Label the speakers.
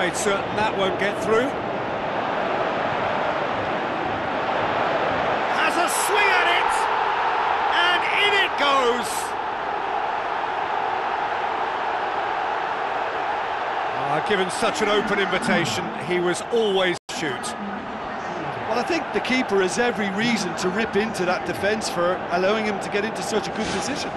Speaker 1: made certain that won't get through.
Speaker 2: Has a swing at it, and in it goes.
Speaker 1: Uh, given such an open invitation, he was always shoot.
Speaker 3: Well, I think the keeper has every reason to rip into that defence for allowing him to get into such a good position.